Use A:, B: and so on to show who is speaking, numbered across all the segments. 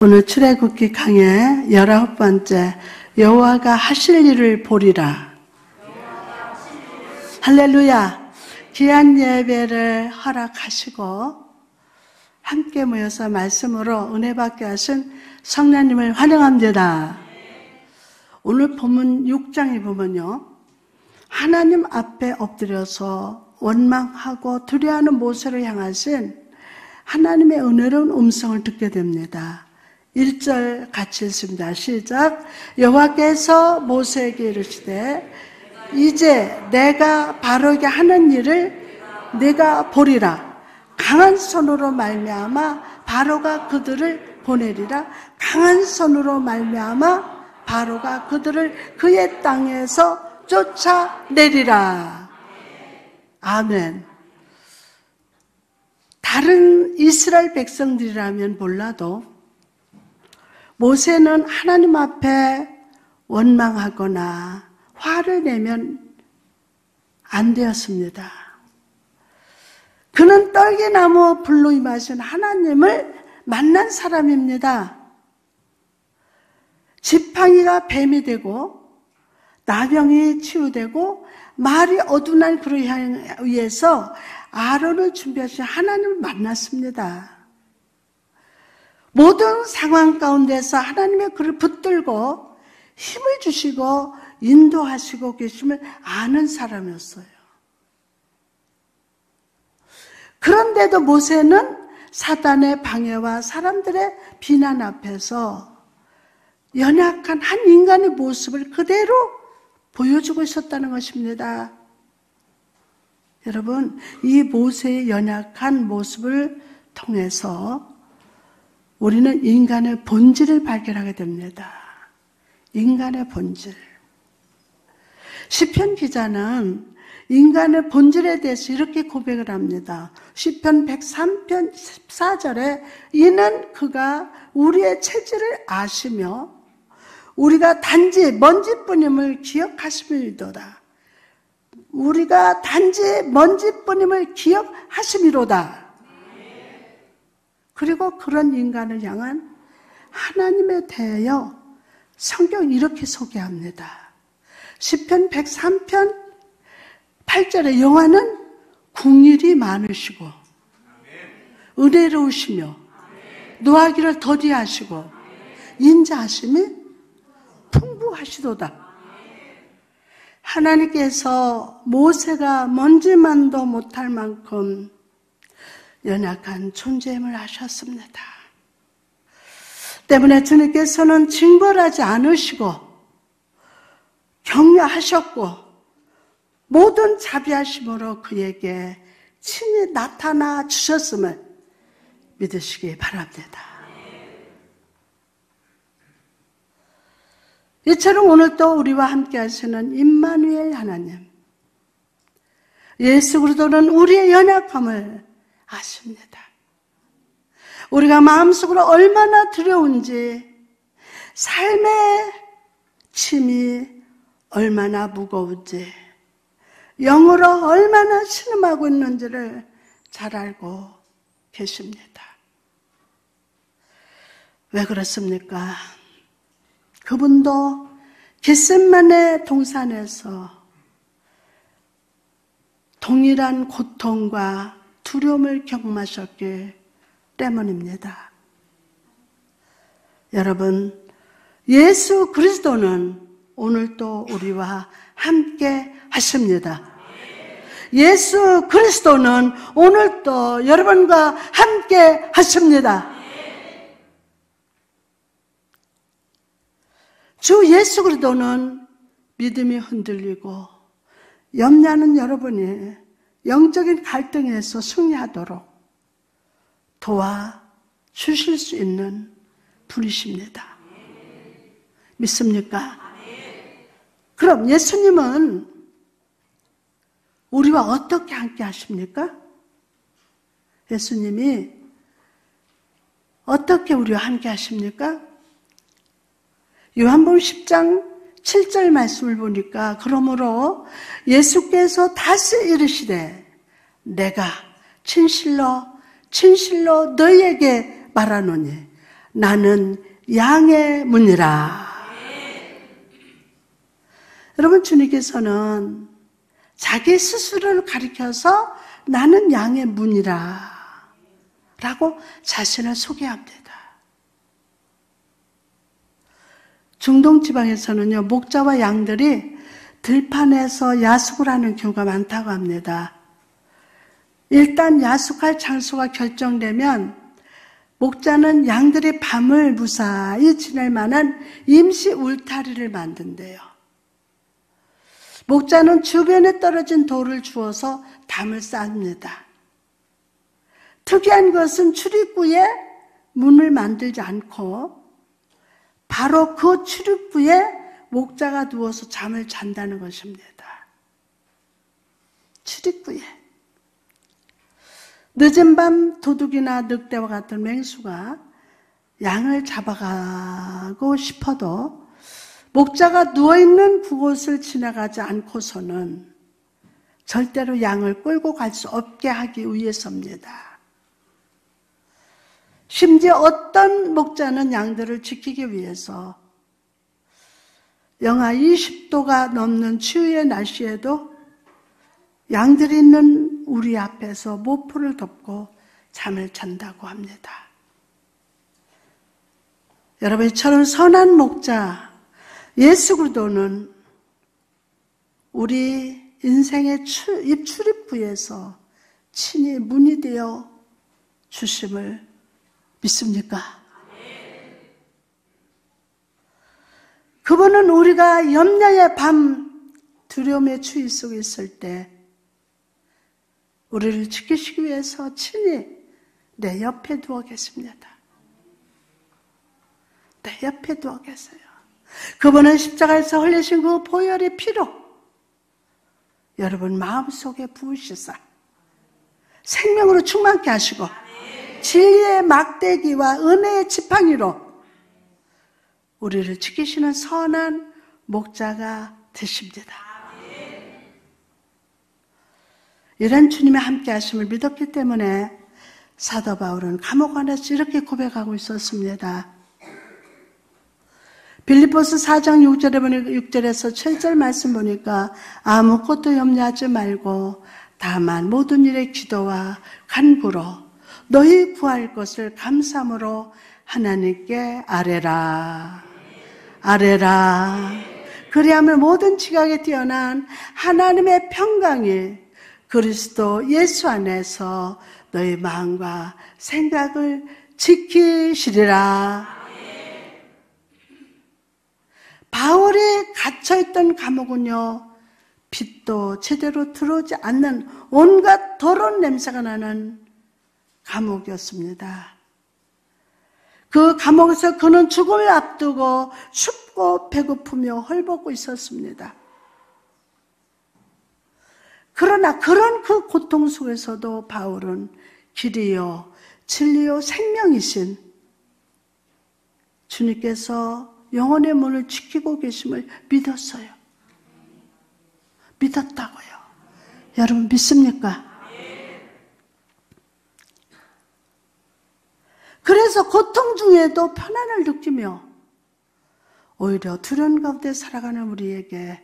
A: 오늘 출애굽기 강의 열아홉 번째 여호와가 하실 일을 보리라. 할렐루야. 귀한 예배를 허락하시고 함께 모여서 말씀으로 은혜 받게 하신 성령님을 환영합니다. 오늘 본문 6장에 보면요. 하나님 앞에 엎드려서 원망하고 두려워하는 모세를 향하신 하나님의 은혜로운 음성을 듣게 됩니다. 1절 같이 읽습니다. 시작. 여호와께서 모세에게 이르시되 이제 내가 바로게 하는 일을 내가 보리라. 강한 손으로 말미암아 바로가 그들을 보내리라. 강한 손으로 말미암아 바로가 그들을 그의 땅에서 쫓아내리라. 아멘. 다른 이스라엘 백성들이라면 몰라도 모세는 하나님 앞에 원망하거나 화를 내면 안 되었습니다. 그는 떨기나무 불로 임하신 하나님을 만난 사람입니다. 지팡이가 뱀이 되고 나병이 치유되고 말이 어두운 그로 위해서 아론을 준비하신 하나님을 만났습니다. 모든 상황 가운데서 하나님의 그를 붙들고 힘을 주시고 인도하시고 계심을 아는 사람이었어요. 그런데도 모세는 사단의 방해와 사람들의 비난 앞에서 연약한 한 인간의 모습을 그대로 보여주고 있었다는 것입니다. 여러분, 이 모세의 연약한 모습을 통해서 우리는 인간의 본질을 발견하게 됩니다. 인간의 본질. 시편 기자는 인간의 본질에 대해서 이렇게 고백을 합니다. 시편 103편 14절에 이는 그가 우리의 체질을 아시며 우리가 단지 먼지뿐임을 기억하심이로다. 우리가 단지 먼지뿐임을 기억하심이로다. 그리고 그런 인간을 향한 하나님에 대하여 성경 이렇게 소개합니다. 10편 103편 8절에 여호와는 궁일이 많으시고 은혜로우시며 노하기를 더디하시고 인자하심이 풍부하시도다. 하나님께서 모세가 먼지만도 못할 만큼 연약한 존재임을 아셨습니다. 때문에 주님께서는 징벌하지 않으시고 격려하셨고 모든 자비하심으로 그에게 친히 나타나 주셨음을 믿으시기 바랍니다. 이처럼 오늘 또 우리와 함께 하시는 임마누엘 하나님 예수 그리스도는 우리의 연약함을 아십니다. 우리가 마음속으로 얼마나 두려운지, 삶의 침이 얼마나 무거운지, 영으로 얼마나 신음하고 있는지를 잘 알고 계십니다. 왜 그렇습니까? 그분도 겟셋만의 동산에서 동일한 고통과 두려움을 경험하셨기 때문입니다. 여러분, 예수 그리스도는 오늘도 우리와 함께 하십니다. 예수 그리스도는 오늘도 여러분과 함께 하십니다. 주 예수 그리스도는 믿음이 흔들리고 염려하는 여러분이 영적인 갈등에서 승리하도록 도와 주실 수 있는 분이십니다. 믿습니까? 그럼 예수님은 우리와 어떻게 함께 하십니까? 예수님이 어떻게 우리와 함께 하십니까? 요한복음 10장 7절 말씀을 보니까 그러므로 예수께서 다시 이르시되 내가 진실로 진실로 너희에게 말하노니 나는 양의 문이라. 여러분, 주님께서는 자기 스스로를 가리켜서 나는 양의 문이라. 라고 자신을 소개합니다. 중동 지방에서는요, 목자와 양들이 들판에서 야숙을 하는 경우가 많다고 합니다. 일단 야숙할 장소가 결정되면 목자는 양들이 밤을 무사히 지낼 만한 임시 울타리를 만든대요. 목자는 주변에 떨어진 돌을 주어서 담을 쌓습니다. 특이한 것은 출입구에 문을 만들지 않고 바로 그 출입구에 목자가 누워서 잠을 잔다는 것입니다. 출입구에. 늦은 밤 도둑이나 늑대와 같은 맹수가 양을 잡아가고 싶어도 목자가 누워있는 그곳을 지나가지 않고서는 절대로 양을 끌고 갈 수 없게 하기 위해서입니다. 심지어 어떤 목자는 양들을 지키기 위해서 영하 20도가 넘는 추위의 날씨에도 양들이 있는 우리 앞에서 모포를 덮고 잠을 잔다고 합니다. 여러분, 이처럼 선한 목자, 예수 그리스도는 우리 인생의 입출입구에서 친히 문이 되어 주심을 믿습니까? 그분은 우리가 염려의 밤 두려움의 추위 속에 있을 때 우리를 지키시기 위해서 친히 내 옆에 두어 계십니다. 내 옆에 두어 계세요. 그분은 십자가에서 흘리신 그 보혈의 피로 여러분 마음속에 부으시사 생명으로 충만케 하시고 진리의 막대기와 은혜의 지팡이로 우리를 지키시는 선한 목자가 되십니다. 이런 주님의 함께 하심을 믿었기 때문에 사도 바울은 감옥 안에서 이렇게 고백하고 있었습니다. 빌리포스 4장 6절에 보니까 6절에서 7절 말씀 보니까 아무것도 염려하지 말고 다만 모든 일에 기도와 간구로 너희 구할 것을 감사함으로 하나님께 아뢰라. 아뢰라. 그리하면 모든 지각에 뛰어난 하나님의 평강이 그리스도 예수 안에서 너희 마음과 생각을 지키시리라. 바울이 갇혀있던 감옥은요, 빛도 제대로 들어오지 않는 온갖 더러운 냄새가 나는 감옥이었습니다. 그 감옥에서 그는 죽음을 앞두고 춥고 배고프며 헐벗고 있었습니다. 그러나 그런 그 고통 속에서도 바울은 길이요, 진리요, 생명이신 주님께서 영혼의 문을 지키고 계심을 믿었어요. 믿었다고요. 여러분 믿습니까? 그래서 고통 중에도 편안을 느끼며 오히려 두려운 가운데 살아가는 우리에게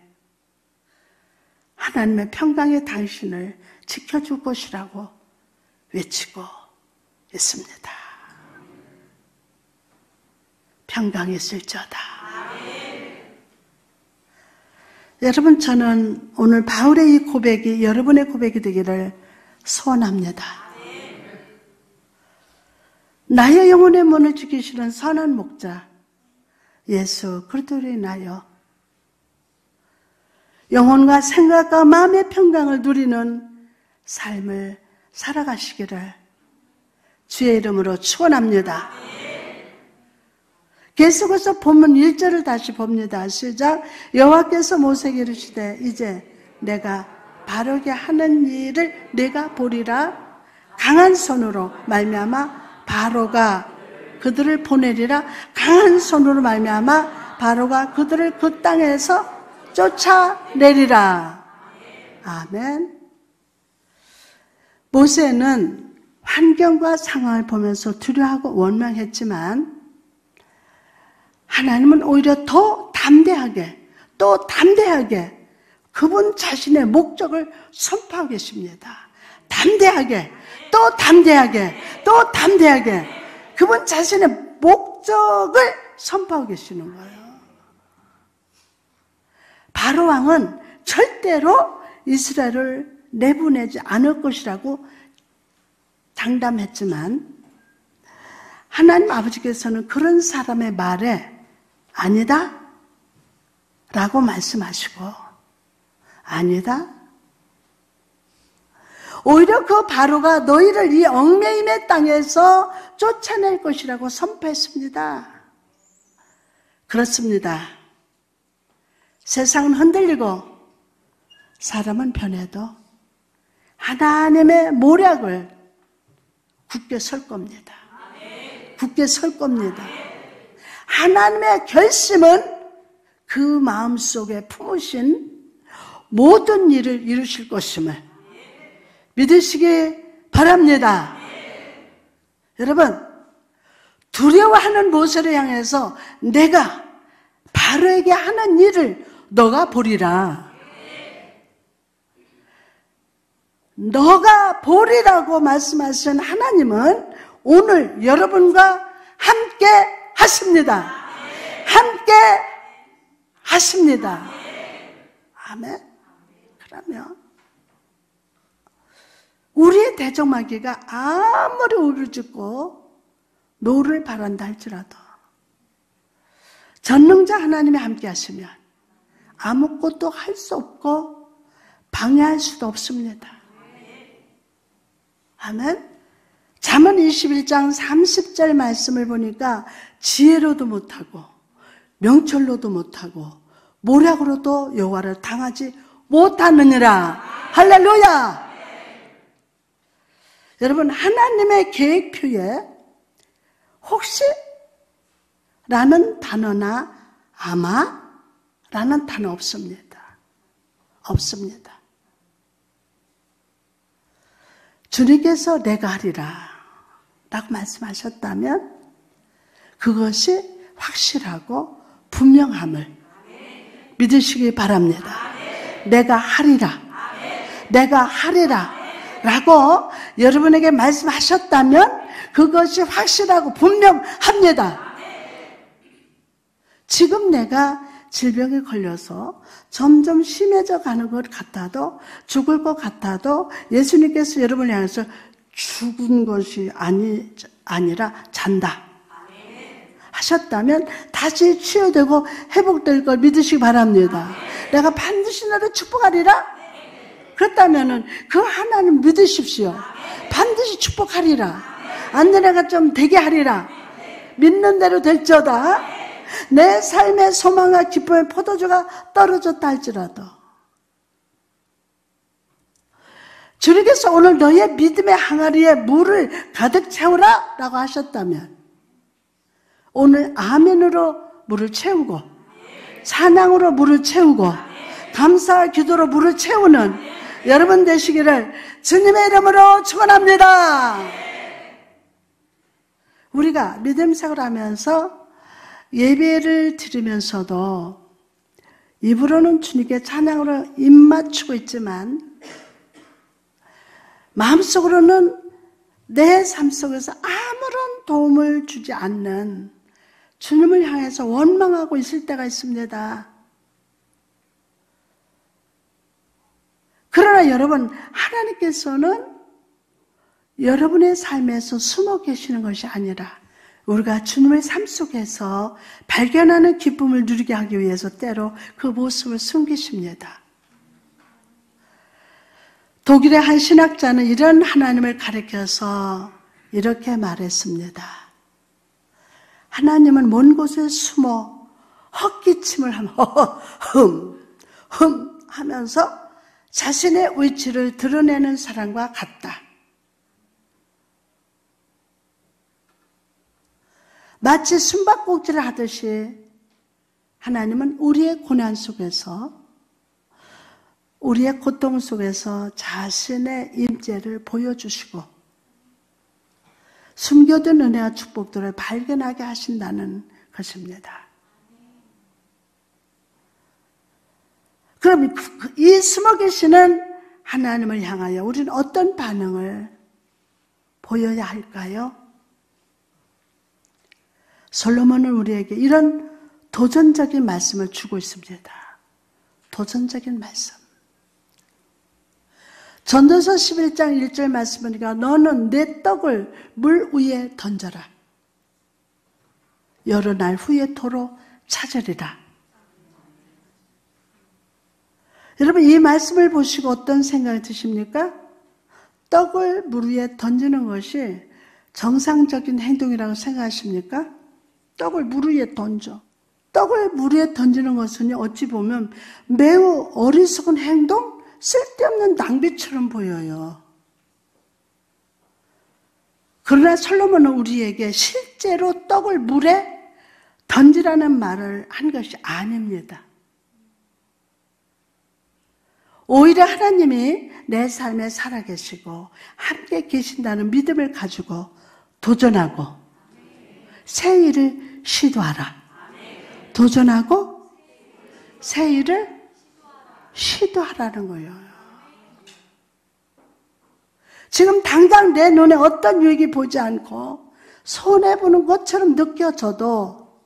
A: 하나님의 평강의 당신을 지켜줄 것이라고 외치고 있습니다. 평강이 있을지어다. 여러분, 저는 오늘 바울의 이 고백이 여러분의 고백이 되기를 소원합니다. 나의 영혼의 문을 지키시는 선한 목자, 예수 그리스도로 인하여 영혼과 생각과 마음의 평강을 누리는 삶을 살아가시기를 주의 이름으로 축원합니다. 계속해서 본문 1절을 다시 봅니다. 시작. 여호와께서 모세에게 이르시되 이제 내가 바르게 하는 일을 내가 보리라 강한 손으로 말미암아 바로가 그들을 보내리라 강한 손으로 말미암아 바로가 그들을 그 땅에서 쫓아내리라. 아멘. 모세는 환경과 상황을 보면서 두려워하고 원망했지만 하나님은 오히려 더 담대하게, 또 담대하게 그분 자신의 목적을 선포하고 계십니다. 담대하게, 또 담대하게, 또 담대하게 그분 자신의 목적을 선포하고 계시는 거예요. 바로 왕은 절대로 이스라엘을 내보내지 않을 것이라고 장담했지만 하나님 아버지께서는 그런 사람의 말에 아니다 라고 말씀하시고 아니다 오히려 그 바로가 너희를 이 얽매임의 땅에서 쫓아낼 것이라고 선포했습니다. 그렇습니다. 세상은 흔들리고 사람은 변해도 하나님의 모략을 굳게 설 겁니다. 굳게 설 겁니다. 하나님의 결심은 그 마음 속에 품으신 모든 일을 이루실 것임을 믿으시기 바랍니다. 여러분, 두려워하는 모세를 향해서 내가 바로에게 하는 일을 너가 보리라. 너가 보리라고 말씀하신 하나님은 오늘 여러분과 함께 하십니다. 함께 하십니다. 아멘. 그러면 우리의 대적마귀가 아무리 우르짖고 노를 발한다 할지라도 전능자 하나님이 함께 하시면 아무것도 할 수 없고 방해할 수도 없습니다. 아멘. 잠언 21장 30절 말씀을 보니까 지혜로도 못하고 명철로도 못하고 모략으로도 여호와를 당하지 못하느니라. 할렐루야. 여러분 하나님의 계획표에 혹시 라는 단어나 아마 라는 단어 없습니다. 없습니다. 주님께서 내가 하리라 라고 말씀하셨다면 그것이 확실하고 분명함을 믿으시기 바랍니다. 내가 하리라. 내가 하리라. 라고 여러분에게 말씀하셨다면 그것이 확실하고 분명합니다. 지금 내가 질병에 걸려서 점점 심해져 가는 것 같아도 죽을 것 같아도 예수님께서 여러분을 향해서 죽은 것이 아니, 아니라 잔다. 하셨다면 다시 치유되고 회복될 걸 믿으시기 바랍니다. 내가 반드시 너를 축복하리라? 그렇다면은 그 하나님 믿으십시오. 반드시 축복하리라. 안내가 좀 되게 하리라. 믿는 대로 될저다. 내 삶의 소망과 기쁨의 포도주가 떨어졌다 할지라도 주님께서 오늘 너의 믿음의 항아리에 물을 가득 채우라 라고 하셨다면 오늘 아멘으로 물을 채우고 사랑으로 물을 채우고 감사와 기도로 물을 채우는 여러분 되시기를 주님의 이름으로 축원합니다. 우리가 믿음 생활 하면서 예배를 드리면서도 입으로는 주님께 찬양으로 입 맞추고 있지만 마음속으로는 내 삶 속에서 아무런 도움을 주지 않는 주님을 향해서 원망하고 있을 때가 있습니다. 그러나 여러분, 하나님께서는 여러분의 삶에서 숨어 계시는 것이 아니라 우리가 주님의 삶 속에서 발견하는 기쁨을 누리게 하기 위해서 때로 그 모습을 숨기십니다. 독일의 한 신학자는 이런 하나님을 가리켜서 이렇게 말했습니다. 하나님은 먼 곳에 숨어 헛기침을 하며 흠, 흠 하면서 자신의 위치를 드러내는 사람과 같다. 마치 숨바꼭질을 하듯이 하나님은 우리의 고난 속에서 우리의 고통 속에서 자신의 임재를 보여주시고 숨겨둔 은혜와 축복들을 발견하게 하신다는 것입니다. 그럼 이 숨어 계시는 하나님을 향하여 우리는 어떤 반응을 보여야 할까요? 솔로몬은 우리에게 이런 도전적인 말씀을 주고 있습니다. 도전적인 말씀. 전도서 11장 1절 말씀이니까 너는 내 떡을 물 위에 던져라. 여러 날 후에 토로 찾으리라. 여러분 이 말씀을 보시고 어떤 생각이 드십니까? 떡을 물 위에 던지는 것이 정상적인 행동이라고 생각하십니까? 떡을 물 위에 던져. 떡을 물 위에 던지는 것은 어찌 보면 매우 어리석은 행동, 쓸데없는 낭비처럼 보여요. 그러나 솔로몬은 우리에게 실제로 떡을 물에 던지라는 말을 한 것이 아닙니다. 오히려 하나님이 내 삶에 살아계시고 함께 계신다는 믿음을 가지고 도전하고 새 일을 시도하라. 도전하고 새 일을 시도하라는 거예요. 지금 당장 내 눈에 어떤 유익이 보지 않고 손해보는 것처럼 느껴져도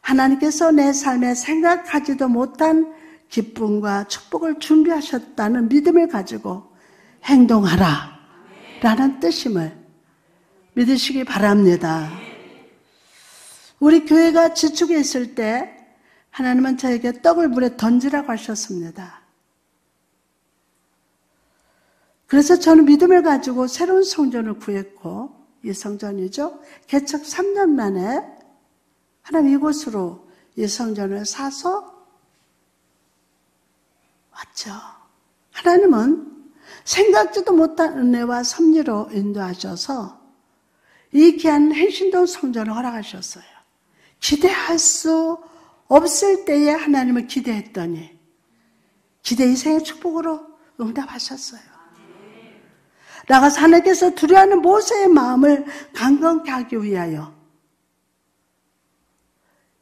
A: 하나님께서 내 삶에 생각하지도 못한 기쁨과 축복을 준비하셨다는 믿음을 가지고 행동하라. 라는 뜻임을 믿으시기 바랍니다. 우리 교회가 지축에 있을 때 하나님은 저에게 떡을 물에 던지라고 하셨습니다. 그래서 저는 믿음을 가지고 새로운 성전을 구했고, 이 성전이죠. 개척 3년 만에 하나님 이곳으로 이 성전을 사서 왔죠. 하나님은 생각지도 못한 은혜와 섭리로 인도하셔서 이 귀한 행신동 성전을 허락하셨어요. 기대할 수 없을 때에 하나님을 기대했더니 기대 이생의 축복으로 응답하셨어요. 나가서 하나님께서 두려워하는 모세의 마음을 강건케 하기 위하여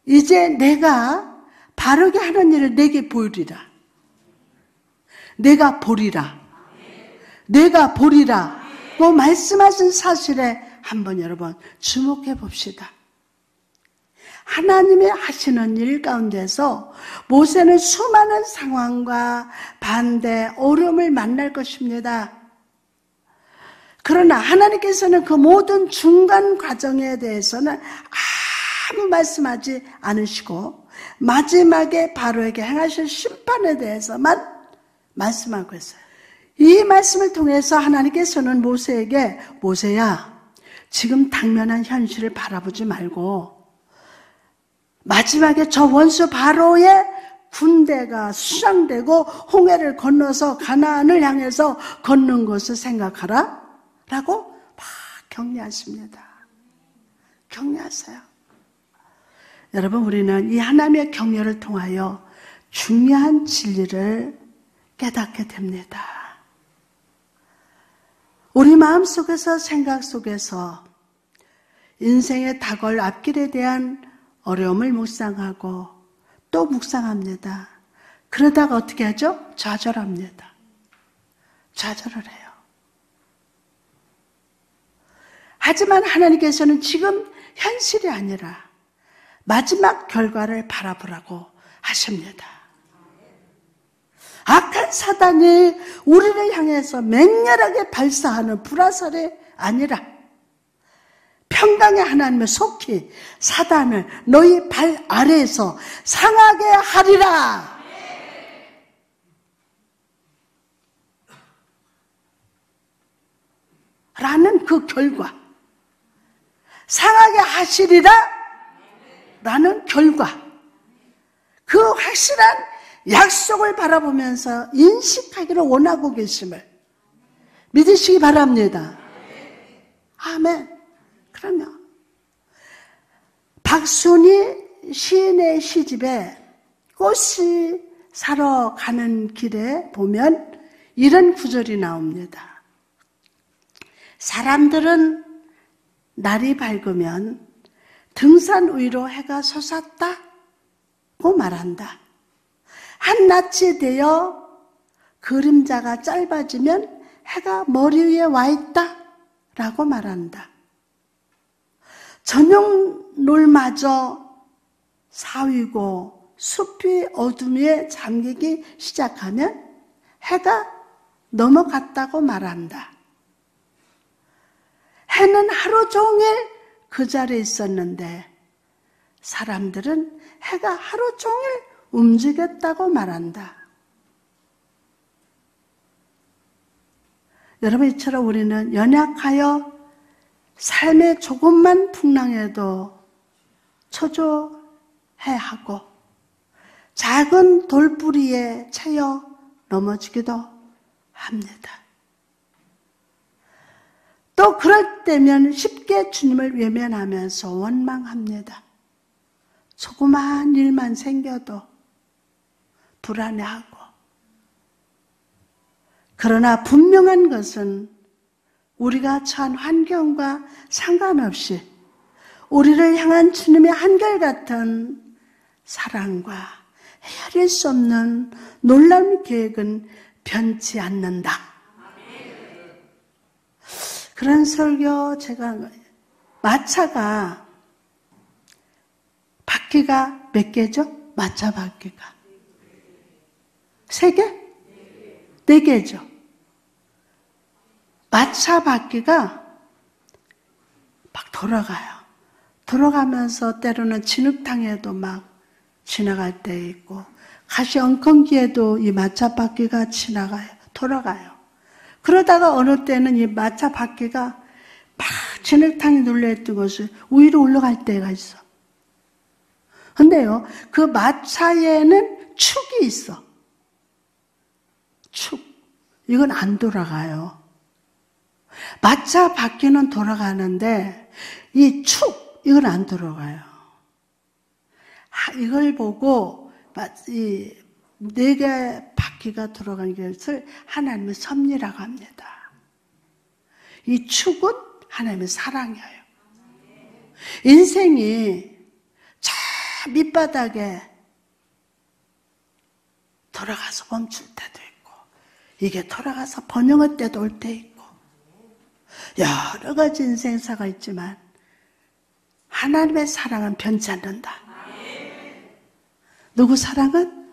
A: 이제 내가 바르게 하는 일을 내게 보이리라. 내가 보리라. 내가 보리라. 고 말씀하신 사실에 한번 여러분 주목해 봅시다. 하나님이 하시는 일 가운데서 모세는 수많은 상황과 반대, 어려움을 만날 것입니다. 그러나 하나님께서는 그 모든 중간 과정에 대해서는 아무 말씀하지 않으시고 마지막에 바로에게 행하실 심판에 대해서만 말씀하고 있어요. 이 말씀을 통해서 하나님께서는 모세에게 모세야 지금 당면한 현실을 바라보지 말고 마지막에 저 원수 바로의 군대가 수장되고 홍해를 건너서 가나안을 향해서 걷는 것을 생각하라 라고 막 격려하십니다. 격려하세요. 여러분 우리는 이 하나님의 격려를 통하여 중요한 진리를 깨닫게 됩니다. 우리 마음 속에서 생각 속에서 인생의 닭을 앞길에 대한 어려움을 묵상하고 또 묵상합니다. 그러다가 어떻게 하죠? 좌절합니다. 좌절을 해요. 하지만 하나님께서는 지금 현실이 아니라 마지막 결과를 바라보라고 하십니다. 악한 사단이 우리를 향해서 맹렬하게 발사하는 불화살이 아니라 평강의 하나님을 속히 사단을 너희 발 아래에서 상하게 하리라. 라는 그 결과. 상하게 하시리라. 라는 결과. 그 확실한 약속을 바라보면서 인식하기를 원하고 계심을 믿으시기 바랍니다. 아멘. 그러면 박순이 시인의 시집에 꽃이 사러 가는 길에 보면 이런 구절이 나옵니다. 사람들은 날이 밝으면 등산 위로 해가 솟았다고 말한다. 한낮이 되어 그림자가 짧아지면 해가 머리 위에 와 있다. 라고 말한다. 저녁 놀마저 사위고 숲이 어둠에 잠기기 시작하면 해가 넘어갔다고 말한다. 해는 하루 종일 그 자리에 있었는데 사람들은 해가 하루 종일 움직였다고 말한다. 여러분 이처럼 우리는 연약하여 삶의 조금만 풍랑에도 초조해 하고 작은 돌뿌리에 채여 넘어지기도 합니다. 또 그럴 때면 쉽게 주님을 외면하면서 원망합니다. 조그마한 일만 생겨도 불안해하고 그러나 분명한 것은 우리가 처한 환경과 상관없이 우리를 향한 주님의 한결같은 사랑과 헤아릴 수 없는 놀라운 계획은 변치 않는다. 그런 설교 제가 마차가 바퀴가 몇 개죠? 마차 바퀴가 세 개? 네 개죠. 마차 바퀴가 막 돌아가요. 돌아가면서 때로는 진흙탕에도 막 지나갈 때 있고 가시 엉겅기에도 이 마차 바퀴가 지나가요. 돌아가요. 그러다가 어느 때는 이 마차 바퀴가 막 진흙탕에 눌려있던 것을 위로 올라갈 때가 있어. 근데요, 그 마차에는 축이 있어. 축. 이건 안 돌아가요. 마차 바퀴는 돌아가는데 이 축 이건 안 돌아가요. 이걸 보고 이 네 개 바퀴가 돌아가는 것을 하나님의 섭리라고 합니다. 이 축은 하나님의 사랑이에요. 인생이 저 밑바닥에 돌아가서 멈출 때도 이게 돌아가서 번영할 때도 올 때 있고 여러 가지 인생사가 있지만 하나님의 사랑은 변치 않는다. 누구 사랑은?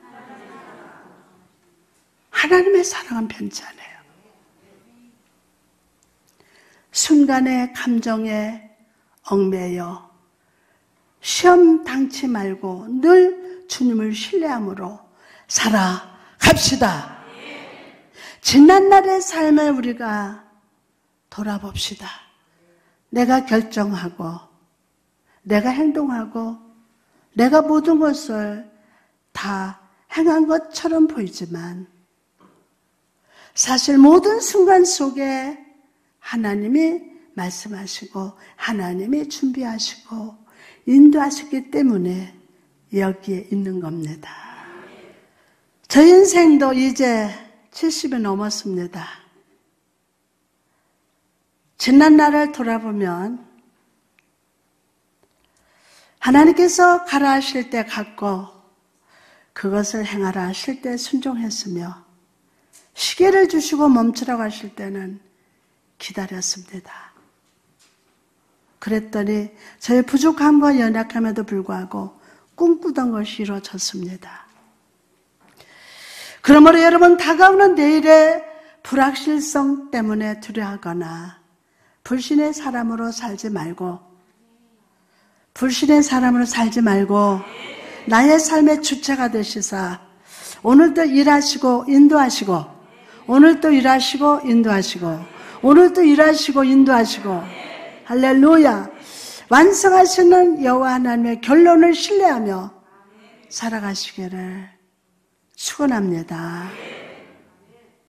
A: 하나님의 사랑은 변치 않아요. 순간의 감정에 얽매여 시험 당치 말고 늘 주님을 신뢰함으로 살아갑시다. 지난날의 삶을 우리가 돌아봅시다. 내가 결정하고, 내가 행동하고, 내가 모든 것을 다 행한 것처럼 보이지만, 사실 모든 순간 속에 하나님이 말씀하시고, 하나님이 준비하시고, 인도하셨기 때문에 여기에 있는 겁니다. 저 인생도 이제 70이 넘었습니다. 지난 날을 돌아보면 하나님께서 가라 하실 때 갔고 그것을 행하라 하실 때 순종했으며 시계를 주시고 멈추라고 하실 때는 기다렸습니다. 그랬더니 저의 부족함과 연약함에도 불구하고 꿈꾸던 것이 이루어졌습니다. 그러므로 여러분 다가오는 내일의 불확실성 때문에 두려워하거나 불신의 사람으로 살지 말고 불신의 사람으로 살지 말고 나의 삶의 주체가 되시사 오늘도 일하시고 인도하시고 오늘도 일하시고 인도하시고 오늘도 일하시고 인도하시고 할렐루야. 완성하시는 여호와 하나님의 결론을 신뢰하며 살아가시기를 축원합니다.